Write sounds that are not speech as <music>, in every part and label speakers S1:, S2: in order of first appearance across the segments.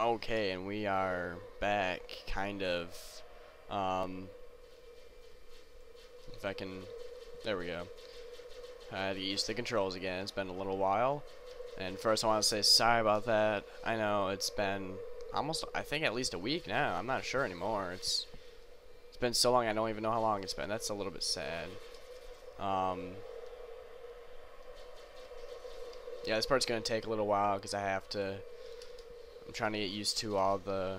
S1: Okay, and we are back, kind of. Um, if I can, there we go. I had to to the controls again. It's been a little while. And first I want to say sorry about that. I know it's been almost, I think at least a week now. I'm not sure anymore. It's It's been so long I don't even know how long it's been. That's a little bit sad. Um, yeah, this part's going to take a little while because I have to I'm trying to get used to all the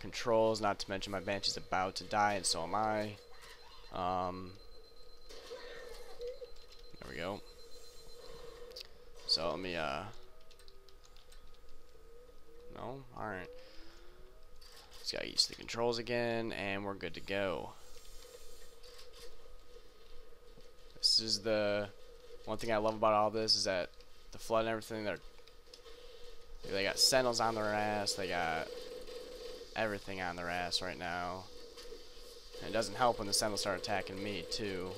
S1: controls, not to mention my Banshee's about to die, and so am I. Um, there we go. So let me, uh, no? Alright. Just gotta to the controls again, and we're good to go. This is the one thing I love about all this is that the flood and everything, they're they got sentinels on their ass. They got everything on their ass right now. And it doesn't help when the sentinels start attacking me, too.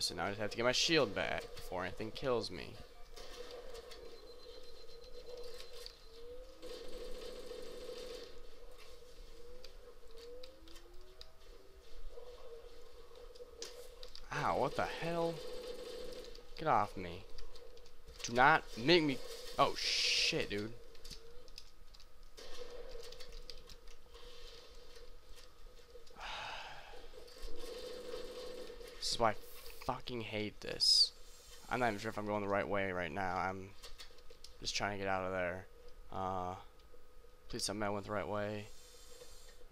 S1: So now I just have to get my shield back before anything kills me. Ow, what the hell? Get off me. Do not make me... Oh, shit, dude. <sighs> this is why fucking hate this. I'm not even sure if I'm going the right way right now. I'm just trying to get out of there. Uh, please tell me I went the right way.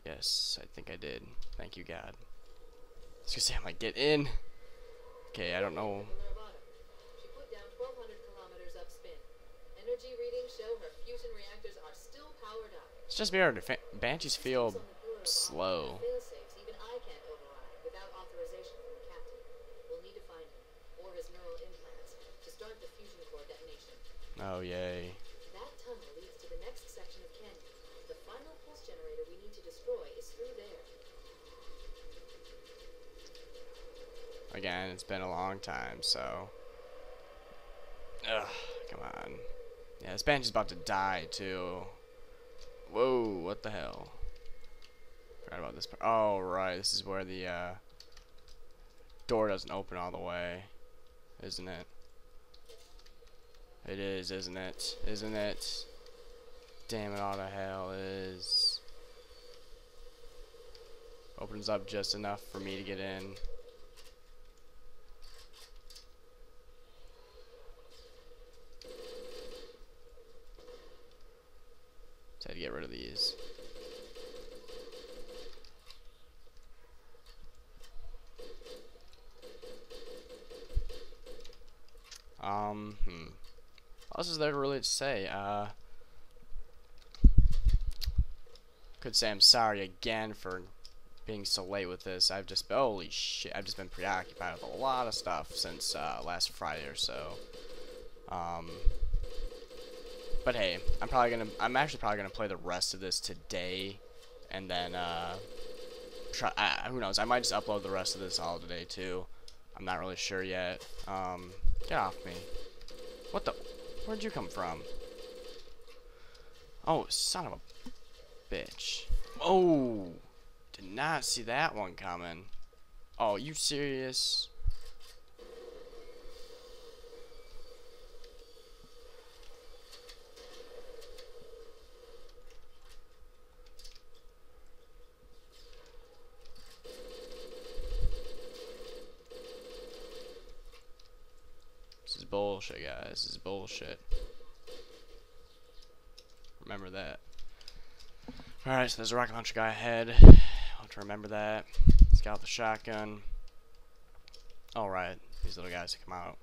S1: Yes, I think I did. Thank you, God. I was gonna say, I'm like, get in. Okay, I don't know. It's just weird. Banshees feel slow. Oh, yay. That tunnel leads to the next section of canyon. The final pulse generator we need to destroy is through there. Again, it's been a long time, so... Ugh, come on. Yeah, this Banshee's about to die, too. Whoa, what the hell? Forgot about this part. Oh, right, this is where the, uh... Door doesn't open all the way, isn't it? It is, isn't it? Isn't it? Damn it all to hell is. Opens up just enough for me to get in. To get rid of these. Um, hmm else is there really to say? Uh, could say I'm sorry again for being so late with this. I've just been, holy shit. I've just been preoccupied with a lot of stuff since uh, last Friday or so. Um, but hey, I'm probably gonna. I'm actually probably gonna play the rest of this today, and then uh, try. Who knows? I might just upload the rest of this all today too. I'm not really sure yet. Um, get off me. What the? Where'd you come from? Oh, son of a bitch. Oh, did not see that one coming. Oh, you serious? Bullshit, guys. This is bullshit. Remember that. Alright, so there's a rocket launcher guy ahead. I'll have to remember that. He's got the shotgun. Alright, these little guys come out.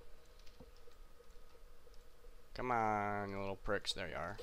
S1: Come on, you little pricks. There you are.